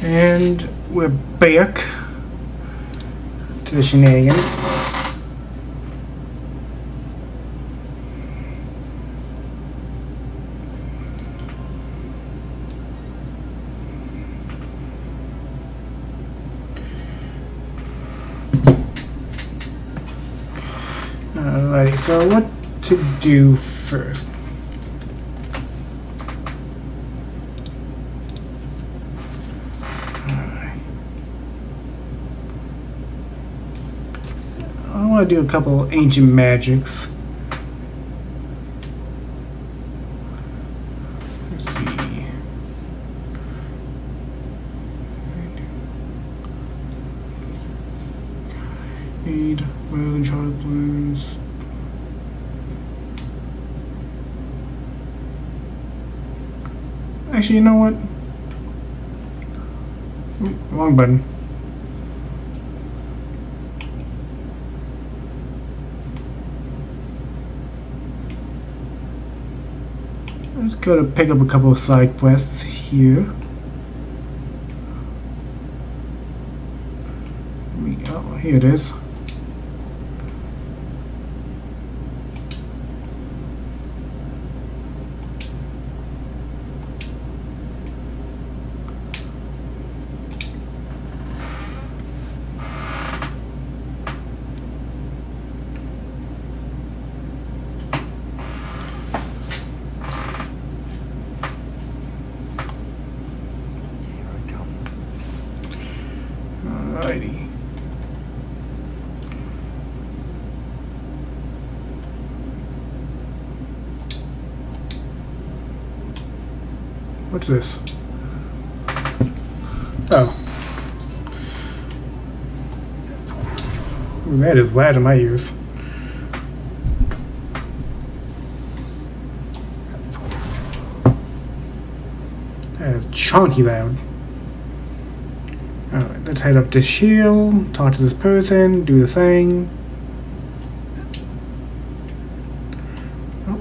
And we're back to the shenanigans. Alrighty, so what to do first? Want to do a couple ancient magics. Let's see. Aid, and child blues. Actually, you know what? Oop, Wrong button. Let's go to pick up a couple of side quests here. Here it is. Here I come. Alrighty. What's this? Oh. That is loud in my ears. That is chunky loud. Alright, let's head up to Shield, talk to this person, do the thing. Oh,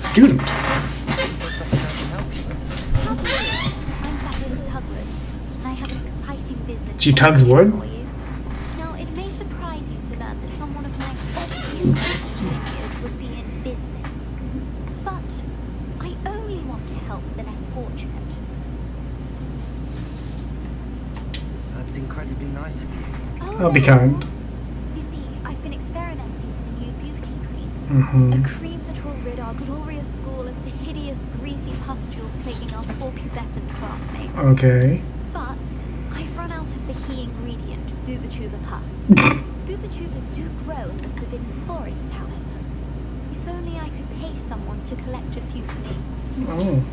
student. How do you do? I'm Sacharissa Tugwood, and I have an exciting business She tugs wood? Now, it may surprise you to learn that someone of my obvious would be in business. But I only want to help the less fortunate. That's incredibly nice of you. Oh, I'll be kind. You see, I've been experimenting with a new beauty cream. Mm-hmm. A cream that will rid our glorious school of the hideous, greasy pustules plaguing our poor pubescent classmates. Okay. But I've run out of the key ingredient, Bubotuber pus. Bubotubers do grow in the Forbidden Forest, however. If only I could pay someone to collect a few for me. Oh.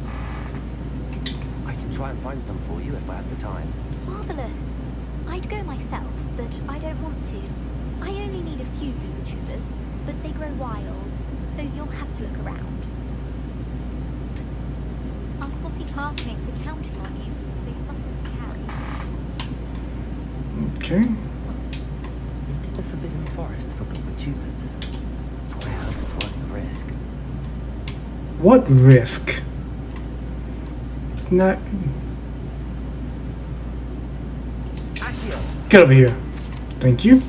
I can try and find some for you if I have the time. Marvelous. I'd go myself, but I don't want to. I only need a few Bubotubers, but they grow wild, so you'll have to look around. Our spotty classmates are counting on you Okay. Into the Forbidden Forest for Bubba I hope it's worth the risk. What risk? It's not. Get over here. Thank you.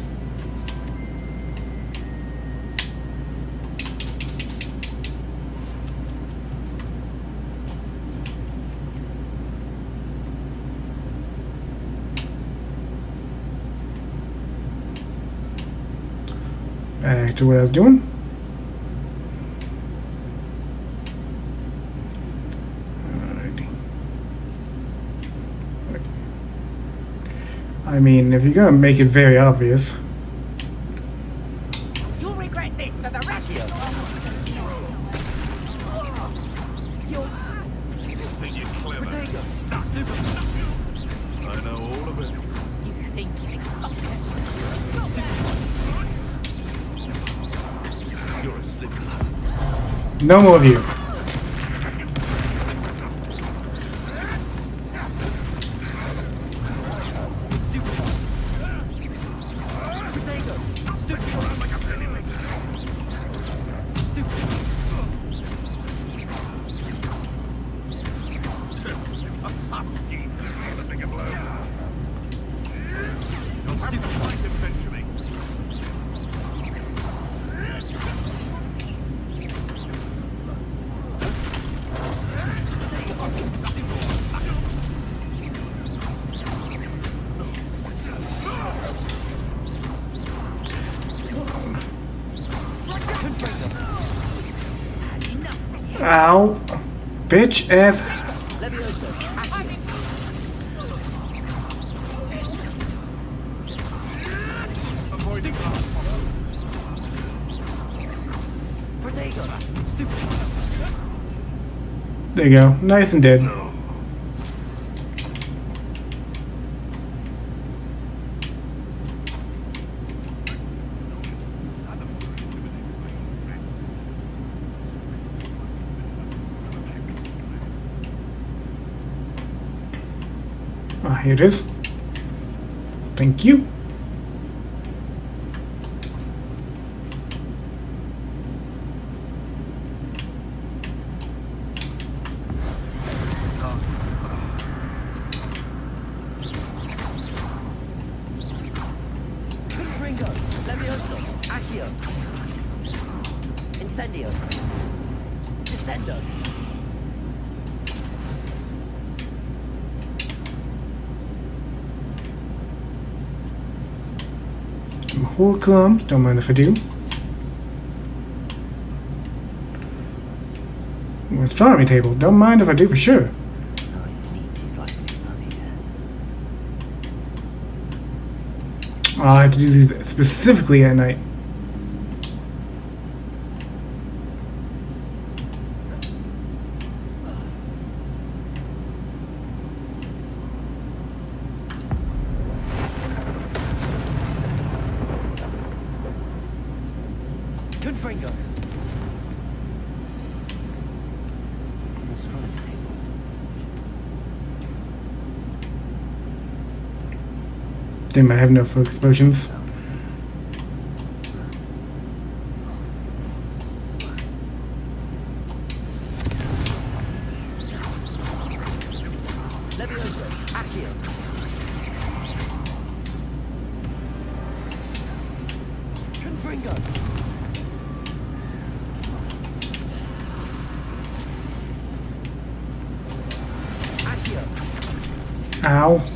Back to what I was doing. I mean, if you're gonna make it very obvious, no more Bitch F. There you go. Nice and dead. It is. Thank you. Confringo. Levioso. Accio. Incendio. Descendo. Whole. Don't mind if I do. Astronomy table. Don't mind if I do for sure. Here. I have to do these specifically at night. Confringo. Astronomy table. They might have no focus potions. Ow.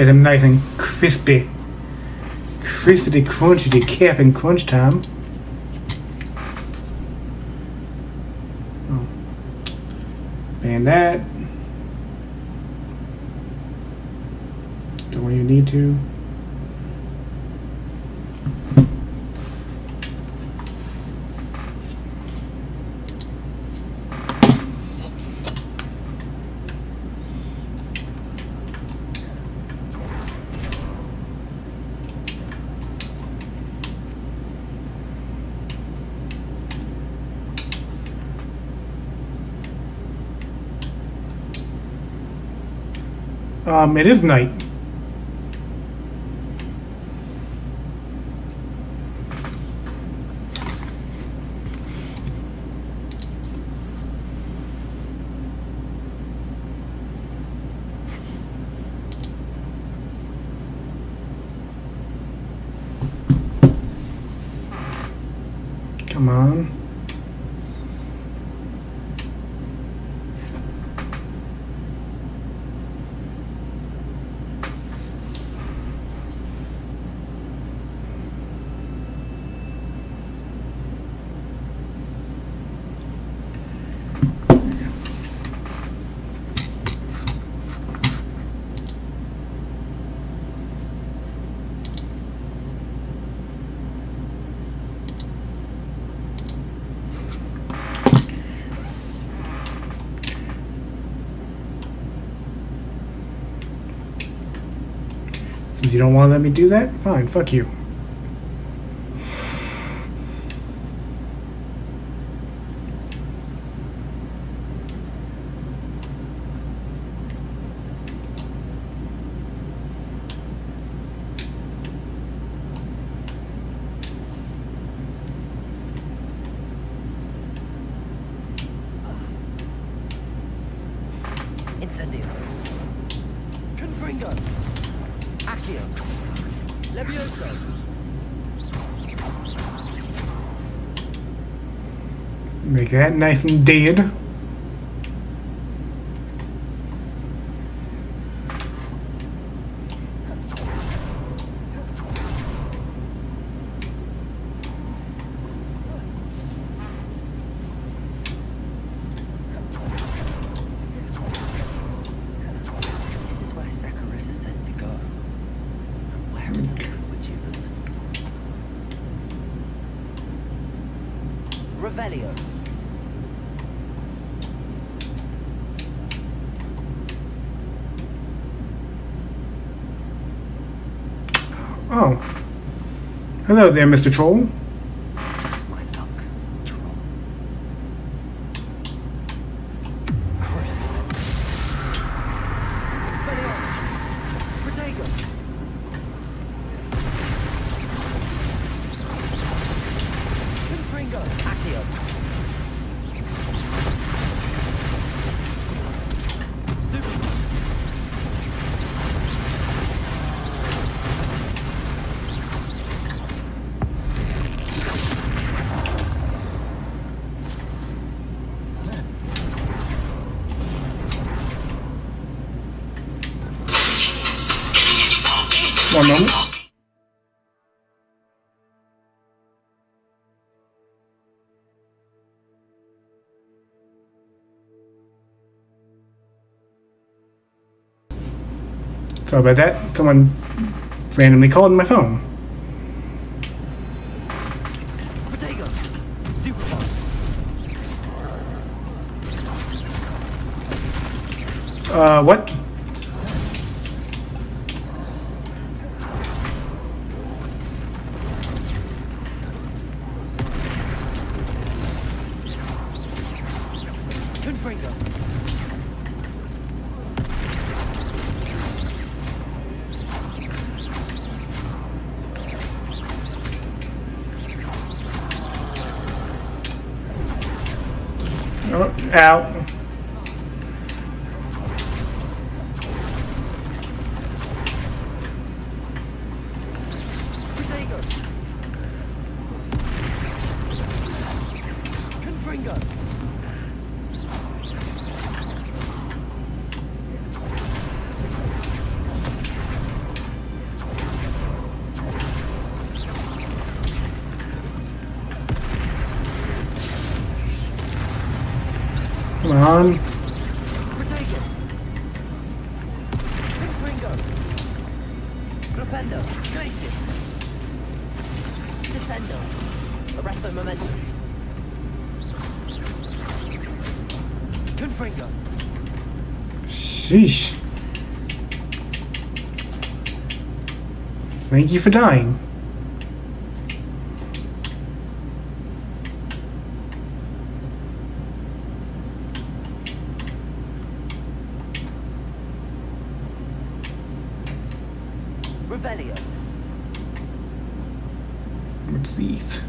Get him nice and crispy. Crispity crunchy cap and crunch time. Oh. That. Don't you need to. Um, it is night. Come on. Since you don't want to let me do that, fine, fuck you. Make that nice and dead. This is where Sacharissa said to go. Where are the Witubers? Revelio. Oh. Hello there, Mr. Troll. Sorry about that. Someone randomly called my phone. Uh, what? Come on. Flipendo. Glacius. Descendo. Arresto momentum. Confringo. Sheesh. Thank you for dying. Revelio. What's these?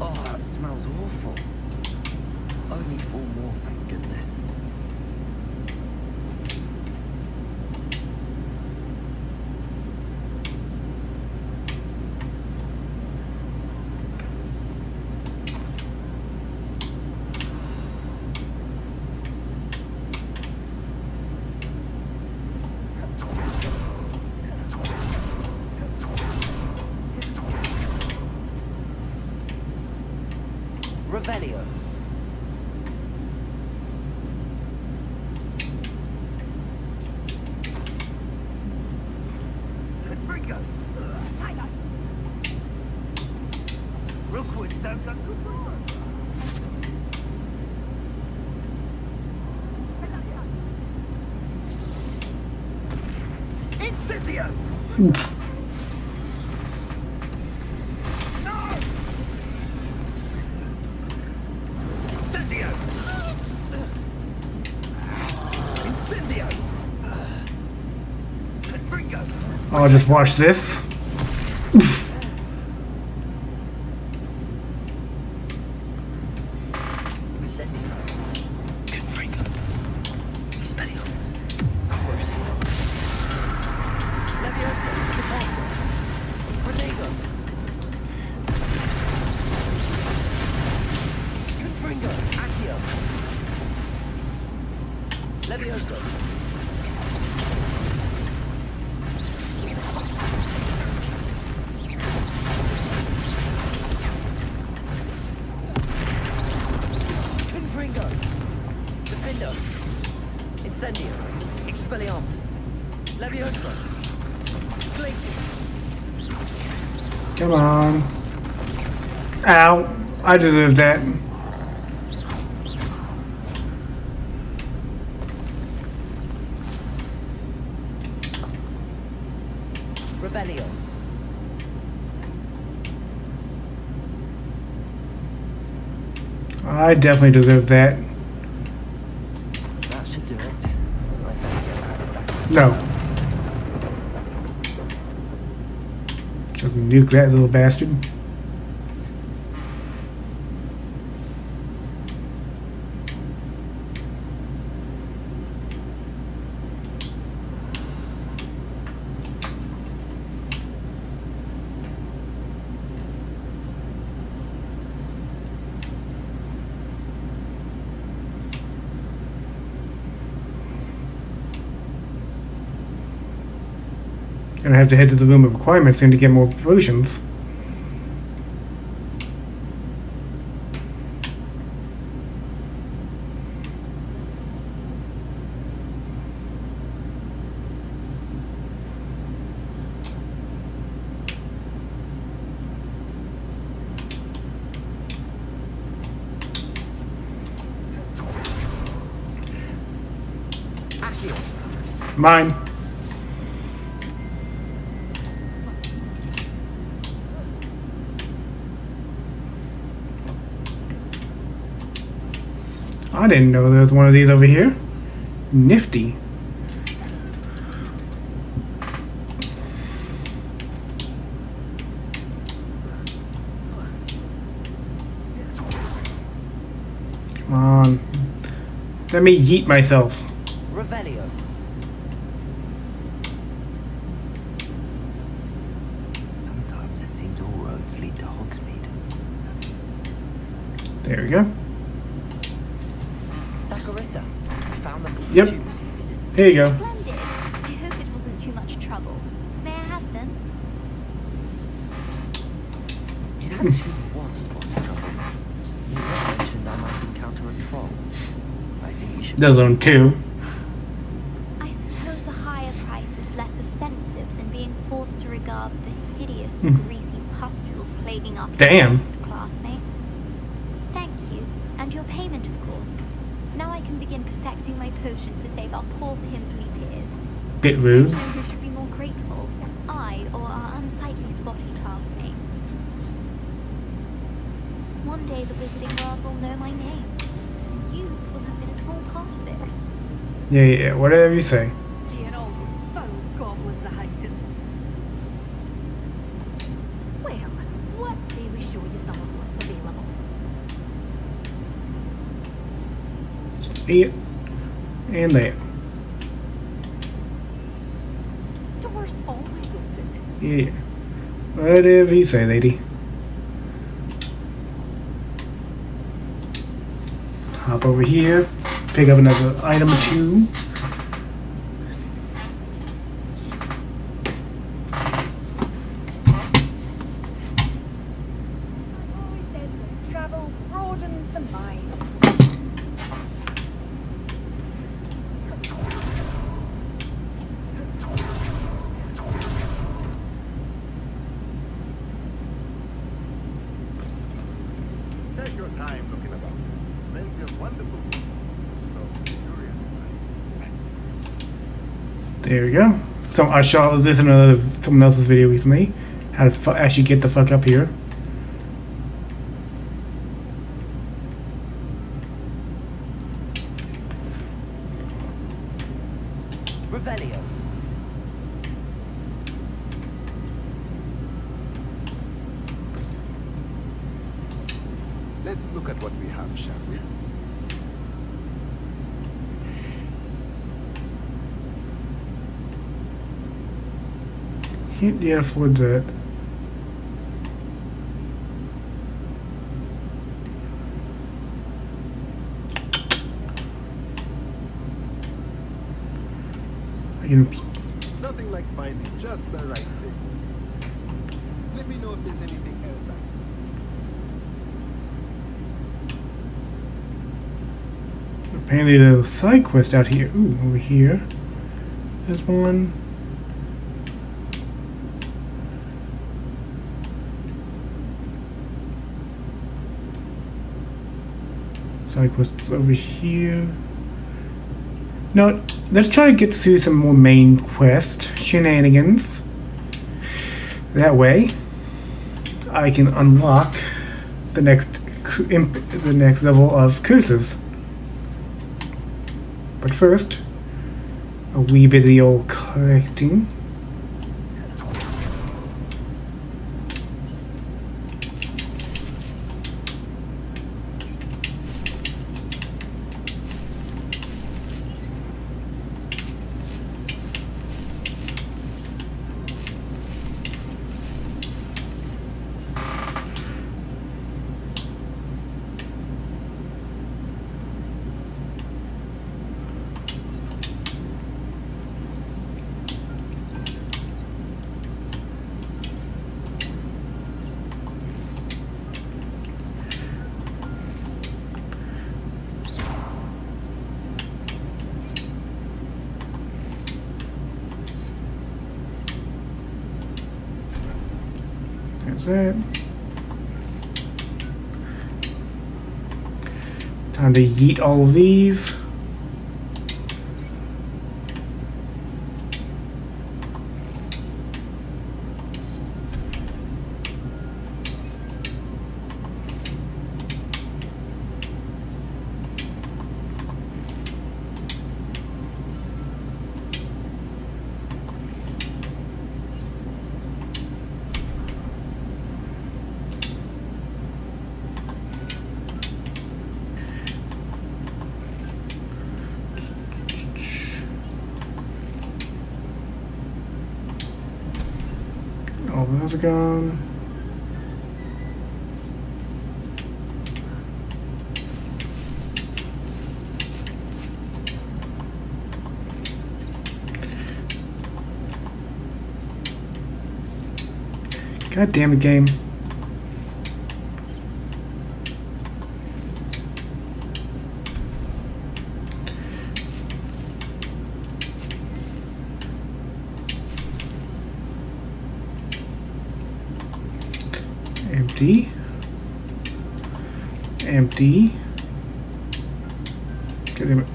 Oh, it smells awful. Only four more, thank goodness. Revelio. I'll just watch this. Incendio. I deserve that. Revelio. I definitely deserve that. That should do it. I better get back to Sacrifice. No. Just nuke that little bastard. To head to the room of requirements and to get more potions. Mine. Didn't know there was one of these over here. Nifty. Come on. Let me yeet myself. Revelio. Sometimes it seems all roads lead to Hogsmeade. There we go. Sacharissa. I found them. Yep. Tubes you needed. Here you go. Splendid. I hope it wasn't too much trouble. May I have them? It actually was a spot of trouble. You mentioned I might encounter a troll. I think we should. There's one too. I suppose a higher price is less offensive than being forced to regard the hideous, Hmm. greasy pustules plaguing our Damn. peers and classmates. Thank you, and your payment, of course. Now I can begin perfecting my potion to save our poor pimply peers. Bit Don't rude. know who should be more grateful, I or our unsightly spotty classmates. One day the wizarding world will know my name, and you will have been a small part of it. Yeah, yeah, yeah, whatever you say. Hear all those foul goblins are hiding. Well, what say we show you some of what's available? Here and there. Doors always open. Yeah. Whatever you say, lady. Hop over here. Pick up another item or two. Always said that travel broadens the mind. Take your time looking about. Plenty of wonderful things. Slow, curious mind. There we go. So I saw this in another someone else's video recently. How to actually get the fuck up here. Revelio. Let's look at what we have, shall we? Can't yet afford that. you know, Nothing like finding just the right thing. Let me know if there's anything else I can apparently there's a side quest out here. Ooh, over here. There's one. Side quests over here. Now, let's try to get through some more main quest shenanigans. That way, I can unlock the next the next level of curses. But first, a wee bit of the old collecting. There's that. Time to yeet all of these. Are gone. God damn it, game. Empty. Empty. Get him.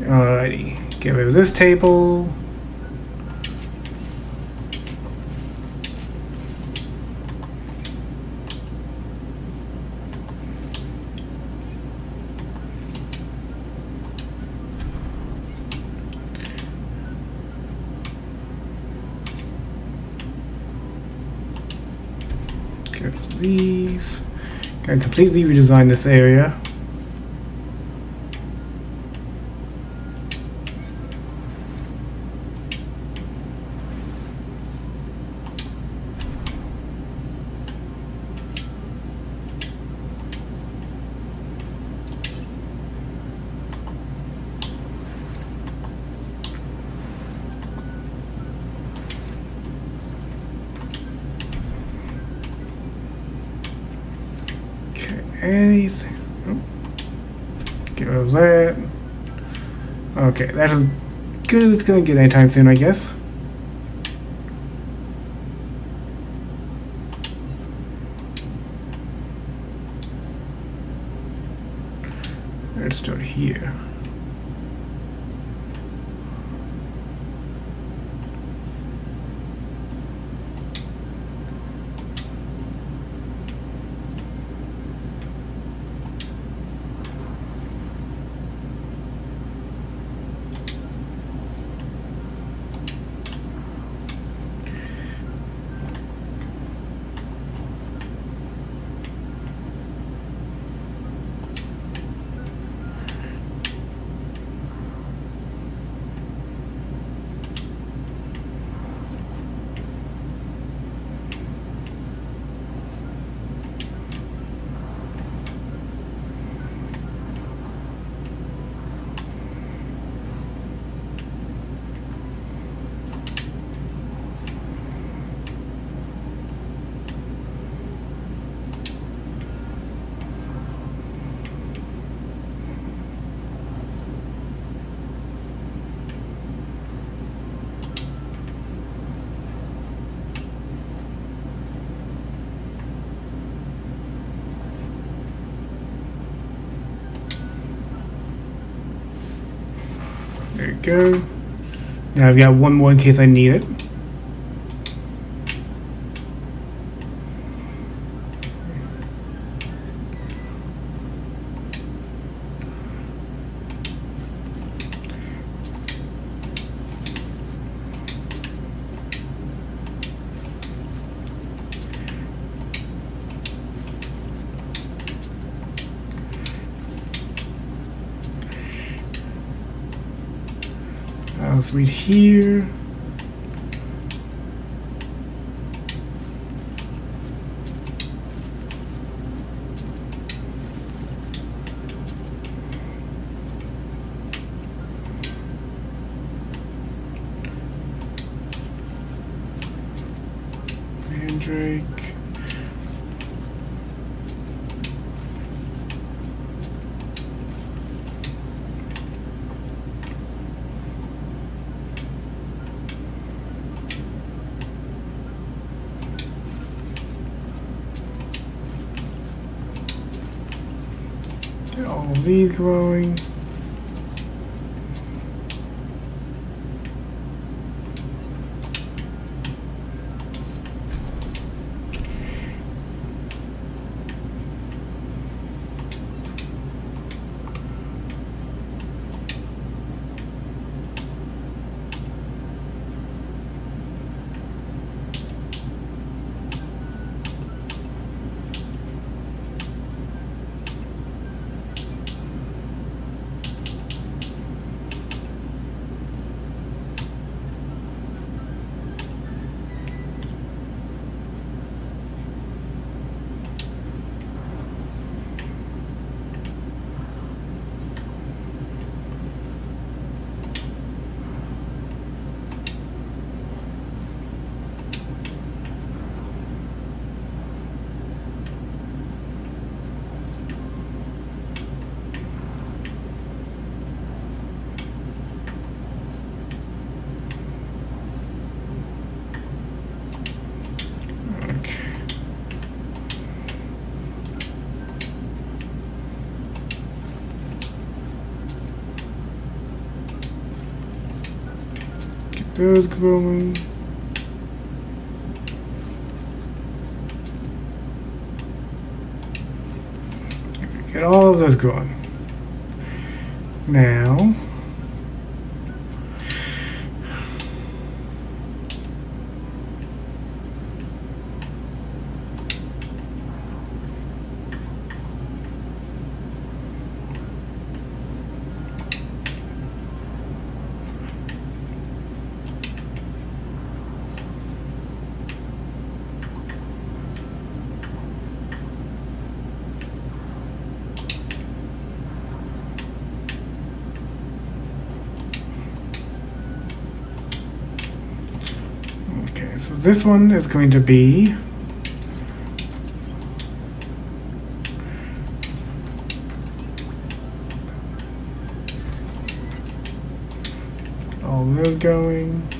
Alrighty. Get rid of this table. Get rid of these. Gonna completely redesign this area. It's gonna get anytime soon, I guess. Go. Now I've got one more in case I need it. I'll read here. Those growing. Get all of this going. Now, okay, so this one is going to be oh, all those going.